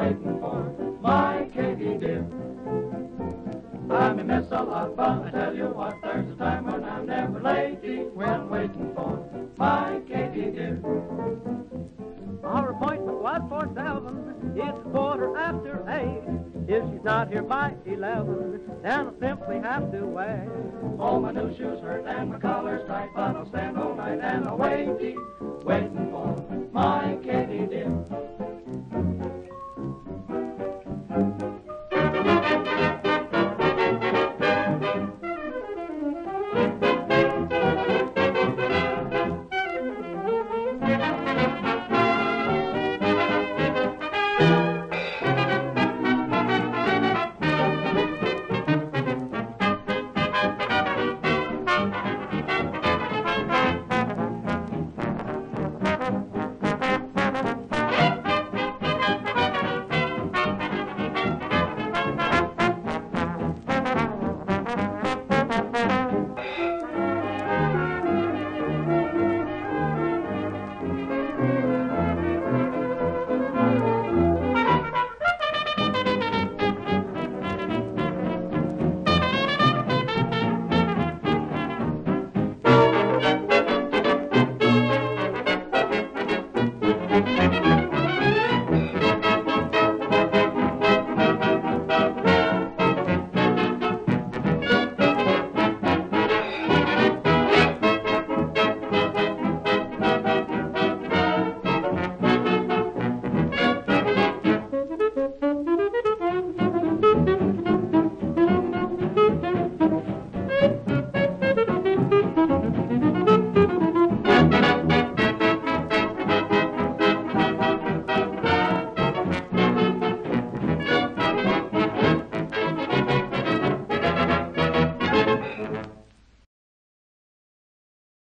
waiting for my Katie dear. I'm a mess a lot of fun, I tell you what, there's a time when I'm never late when waiting for my Katie dear. Our appointment was for seven, it's quarter after eight. If she's not here by eleven, then I'll simply have to wait. All my new shoes hurt and my collar's tight, but I'll stand all night and I'll wait, waiting for